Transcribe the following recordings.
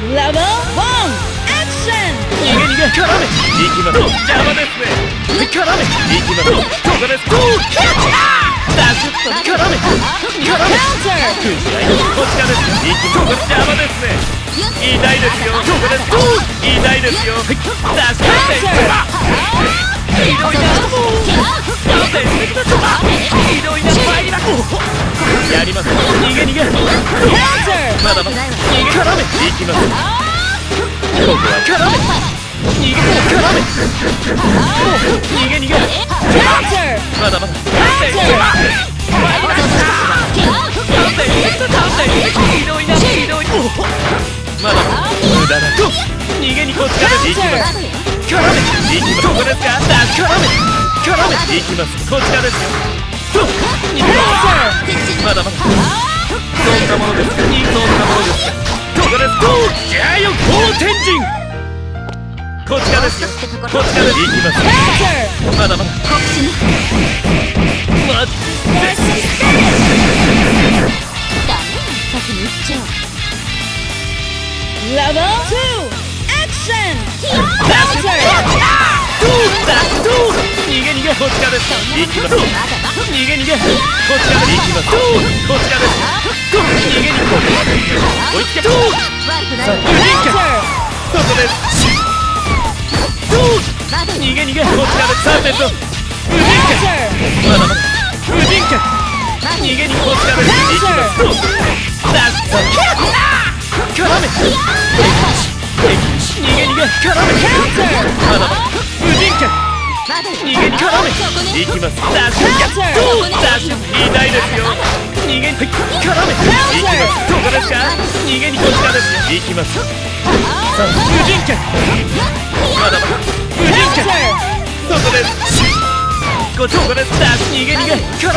レベル1アクション!逃げ逃げ絡め行きます邪魔ですね絡め行きますここですダッシュッと絡め絡めカウンターこちらです行きます邪魔ですね痛いですよここです痛いですよダッシュッとひどいなもう勘弁してくださいひどいな参りますやります逃げ逃げ絡め行きますここは絡め逃げ絡め逃げ逃げカウンターまだまだ。勘弁して参ります勘弁して勘弁してひどいなひどいまだまだ。無駄だ。逃げにこっちから行きます絡め行きますここですかだ。絡め絡め行きますこちらですよと逃げまだ。まだそんなものですかそんなものですかここですじゃあよ好天神こちらですよこちらです行きますカウンターまだまだマジレベル2アクションカウンターどうだどう逃げ逃げこちらです行きます逃げ逃げこちらです行きますこちらです。逃げにこ追いつけどうさあ無人カウンかタこですどう逃げ逃げこちらですさあテント無人かまだまだ無人か逃げにこちらです行きますどうださあ絡め逃げ逃げ絡めまだまだ無人か逃げに絡め行きますダッシュどますどこですか逃げにこちらです行きます。さあ無人かまだまだ無人かそこですここです逃げ逃げ逃げ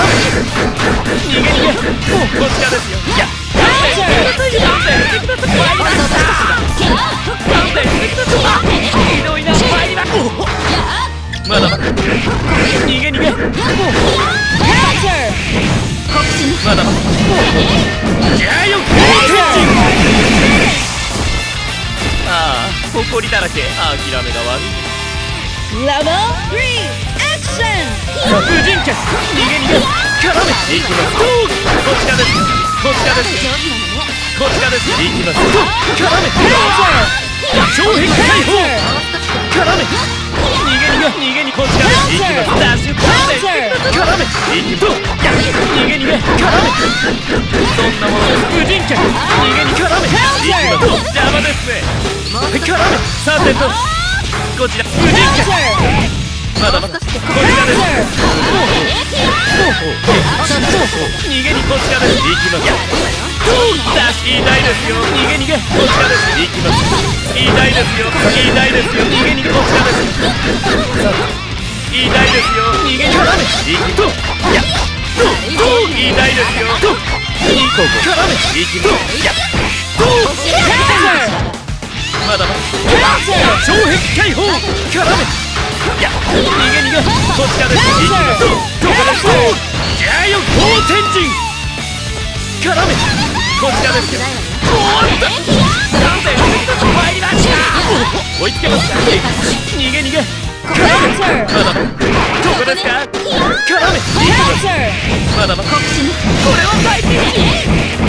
逃げもうこちらですよ。いや勘弁してください勘弁してください参ります勘弁してくださいひどいな参りますまだまだ。逃げ逃げもう。まだまだりだらけ。諦めが悪い。レベル3アクション。無人か逃げ逃げ。絡め。行きます。こちらです。こちらですこちらです。行きます。絡め。超変解放絡め。逃げ逃げ。逃げにこちらです。行きます。ダッシュ絡め。行きます。逃げ逃げ。絡め。そんなもの。無人か逃げに絡め。行きます。邪魔ですね絡めさてとこちら。無人かまだまだ。こちらです。逃げにこちらです。行きます。ダッシュ痛いです。よ逃げ逃げこちらです。行きます。痛いです。よ痛いです。よ逃げにこちらです。痛いです。よ逃げに絡め行きといやとと痛いです。よとニコ絡め行きます。いやとまだまだ。超壁解放絡めいや逃げ逃げこちらです行きますとここですじゃあよ好天神絡めこちらですよおーっとなんで参りました追いつけますか逃げ逃げ絡めまだまだ。ここですか絡め行きまだまだこれは最近